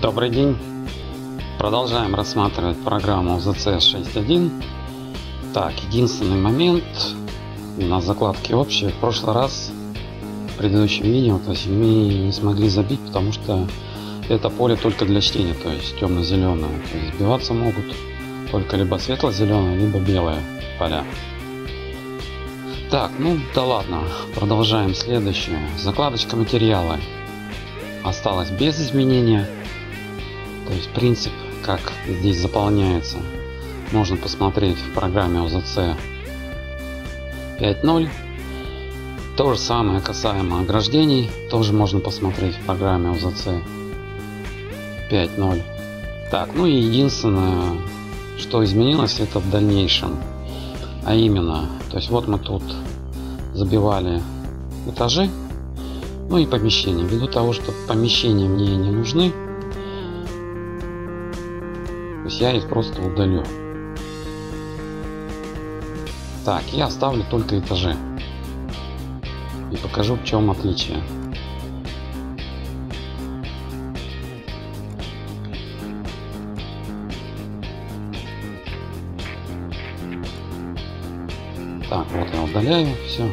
Добрый день. Продолжаем рассматривать программу ZCS 6.1. Так, единственный момент на закладке общей. В прошлый раз, в предыдущем видео, то есть мы не смогли забить, потому что это поле только для чтения, то есть темно-зеленое. То есть сбиваться могут только либо светло-зеленые, либо белые поля. Так, ну да ладно, продолжаем следующее. Закладочка материала осталась без изменения. То есть принцип, как здесь заполняется, можно посмотреть в программе OZC 5.0. То же самое касаемо ограждений, тоже можно посмотреть в программе OZC 5.0. Так, ну и единственное, что изменилось, это в дальнейшем. А именно, то есть вот мы тут забивали этажи, ну и помещения. Ввиду того, что помещения мне не нужны, есть я их просто удалю. Так, я оставлю только этажи. И покажу в чем отличие. Так, вот я удаляю все.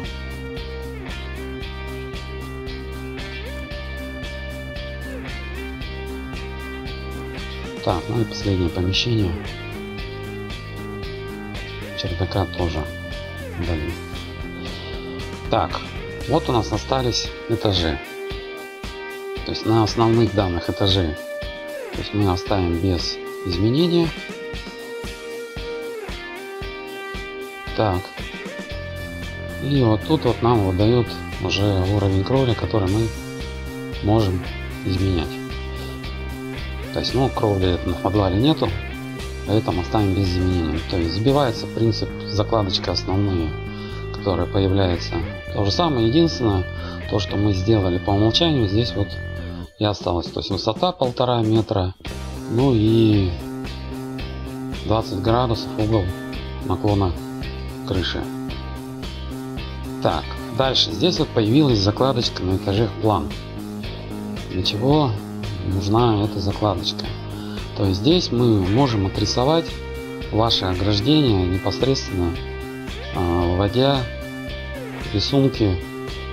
Так, ну и последнее помещение. Чердака тоже удалим. Так, вот у нас остались этажи. То есть на основных данных этажей. То есть мы оставим без изменения. Так. И вот тут вот нам выдают уже уровень крови, который мы можем изменять. То есть, ну, кровли на подвале нету, поэтому оставим без изменений. То есть, сбивается принцип закладочка основные, которые появляются. То же самое, единственное, то, что мы сделали по умолчанию, здесь вот и осталось. То есть, высота полтора метра, ну и 20 градусов угол наклона крыши. Так, дальше. Здесь вот появилась закладочка на этажах план. Для чего нужна эта закладочка. То есть здесь мы можем отрисовать ваше ограждение непосредственно э, вводя рисунки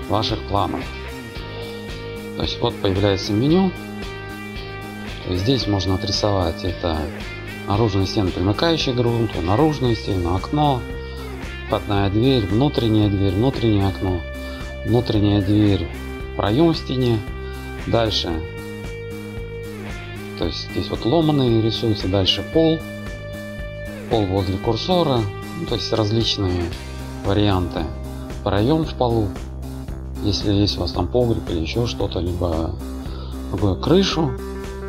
ваших планов. То есть вот появляется меню. То есть здесь можно отрисовать это наружные стены, примыкающие к грунту, наружные стены, окно, входная дверь, внутренняя дверь, внутреннее окно, внутренняя дверь, проем в стене. Дальше то есть здесь вот ломаные рисуются, дальше пол, пол возле курсора, ну, то есть различные варианты. Проем в полу, если есть у вас там погреб или еще что-то, либо другую крышу.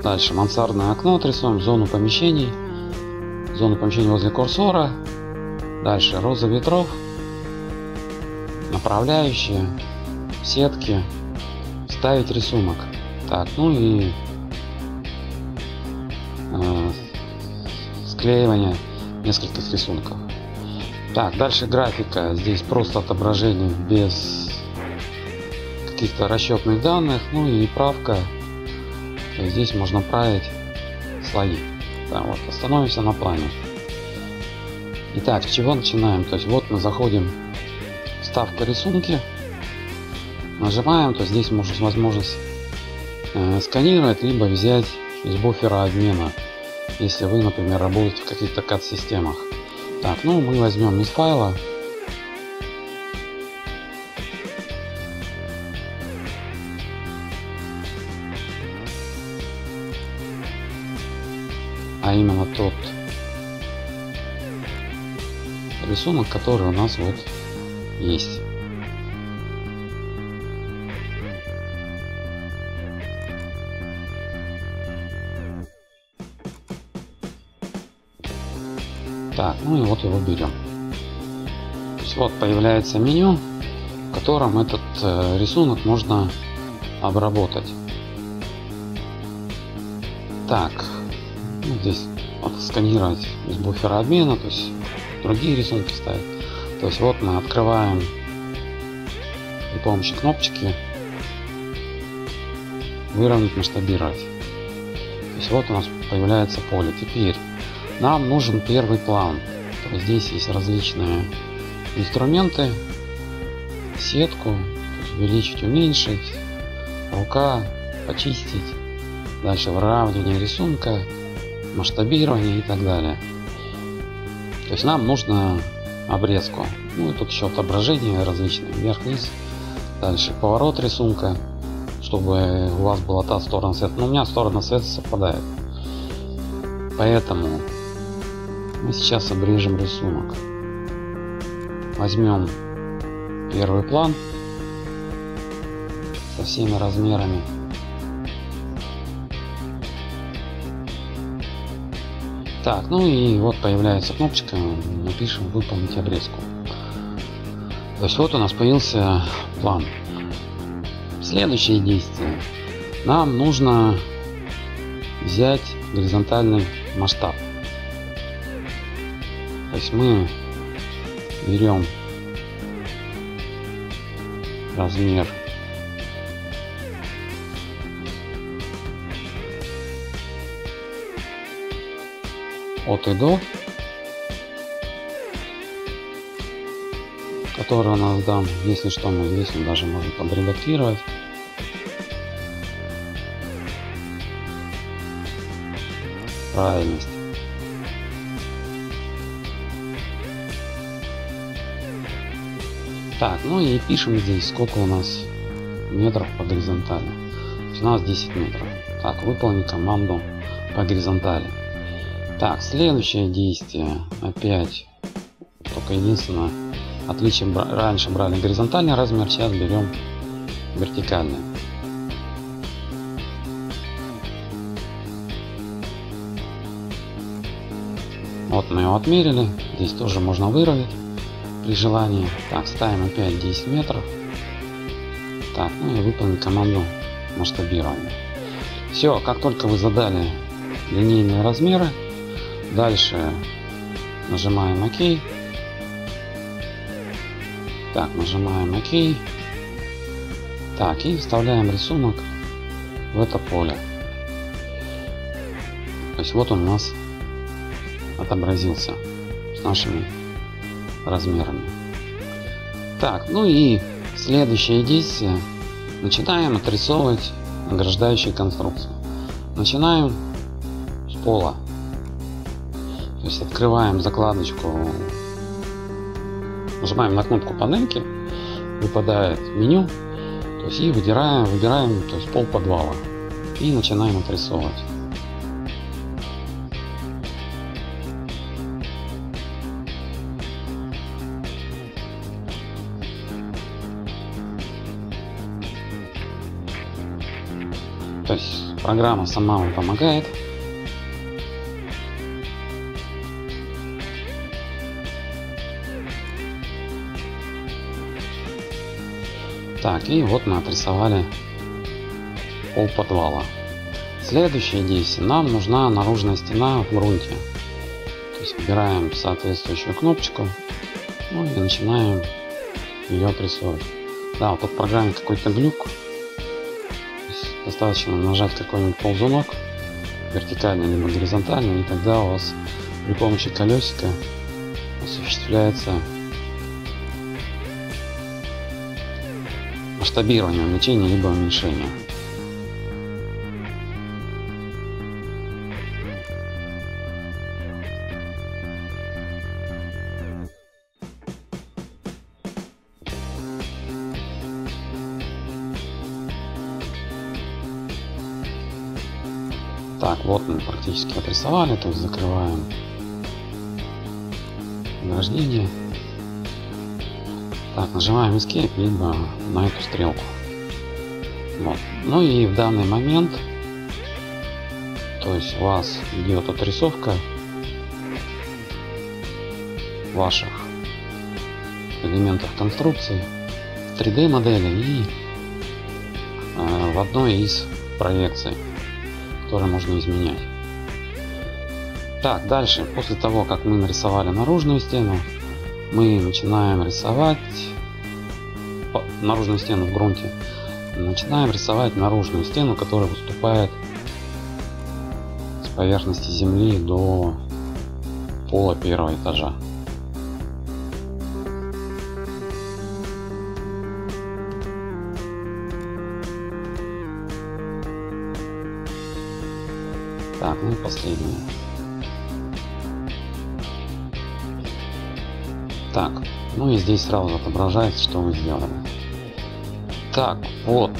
Дальше мансардное окно отрисуем, зону помещений, зону помещений возле курсора. Дальше роза ветров, направляющие, сетки, ставить рисунок. Так, ну и склеивание нескольких рисунков. Так, дальше графика. Здесь просто отображение без каких-то расчетных данных. Ну и правка. Здесь можно править слои. Да, вот, остановимся на плане. Итак, с чего начинаем? То есть вот мы заходим вставка рисунки. Нажимаем, то здесь может возможность э, сканировать, либо взять из буфера обмена, если вы, например, работаете в каких-то CAD-системах. Так, ну мы возьмем из файла а именно тот рисунок, который у нас вот есть. Так, ну и вот его берем. То есть вот появляется меню, в котором этот э, рисунок можно обработать. Так, ну, здесь вот сканировать из буфера обмена, то есть другие рисунки ставить. То есть вот мы открываем при помощи кнопочки выровнять, масштабировать. есть вот у нас появляется поле. Теперь нам нужен первый план. Здесь есть различные инструменты, сетку, увеличить, уменьшить, рука, почистить, дальше выравнивание рисунка, масштабирование и так далее. То есть нам нужно обрезку. Ну и тут еще отображения различные, вверх-вниз. Дальше поворот рисунка, чтобы у вас была та сторона света. Но у меня сторона света совпадает. Поэтому мы сейчас обрежем рисунок. Возьмем первый план со всеми размерами. Так, ну и вот появляется кнопочка, напишем выполнить обрезку. То есть вот у нас появился план. Следующее действие. Нам нужно взять горизонтальный масштаб. То мы берем размер от и до, который у нас дам. Если что, мы здесь даже можем подредактировать. Правильность. Так, ну и пишем здесь, сколько у нас метров по горизонтали. у нас 10 метров. Так, выполнить команду по горизонтали. Так, следующее действие. Опять. Только единственное отличие. Раньше брали горизонтальный размер, сейчас берем вертикальный. Вот мы его отмерили. Здесь тоже можно выровнять при желании. Так, ставим опять 10 метров. Так, ну и выполнить команду масштабирования. Все, как только вы задали линейные размеры, Дальше нажимаем ОК. Так, нажимаем ОК. Так, и вставляем рисунок в это поле. То есть вот он у нас отобразился с нашими размерами. Так, ну и следующее действие. Начинаем отрисовывать ограждающие конструкции. Начинаем с пола. То есть открываем закладочку, нажимаем на кнопку панельки, выпадает меню, то есть и выдираем, выбираем то есть пол подвала и начинаем отрисовывать. То есть программа сама вам помогает Так, и вот мы отрисовали пол подвала. Следующее действие. Нам нужна наружная стена в грунте. То есть выбираем соответствующую кнопочку ну, и начинаем ее отрисовывать. Да, вот в программе какой-то глюк. Достаточно нажать какой-нибудь ползунок, вертикально либо горизонтально, и тогда у вас при помощи колесика осуществляется масштабирование, увеличение либо уменьшение. Так, вот мы практически отрисовали, есть закрываем ограждение. Так, нажимаем Escape, либо на эту стрелку. Вот. Ну и в данный момент, то есть у вас идет отрисовка ваших элементов конструкции 3D модели и э, в одной из проекций, которые можно изменять. Так, дальше, после того, как мы нарисовали наружную стену, мы начинаем рисовать наружную стену в грунте. Начинаем рисовать наружную стену, которая выступает поверхности земли до пола первого этажа. Так, ну и последнее. Так, ну и здесь сразу отображается, что мы сделали. Так, вот.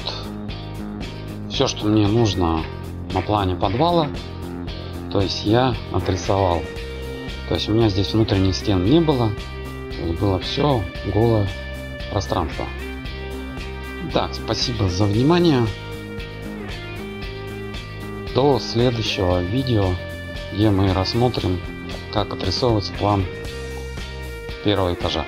Все, что мне нужно на плане подвала, то есть я отрисовал. То есть у меня здесь внутренних стен не было. Было все голое пространство. Так, спасибо за внимание. До следующего видео, где мы рассмотрим, как отрисовывается план первого этажа.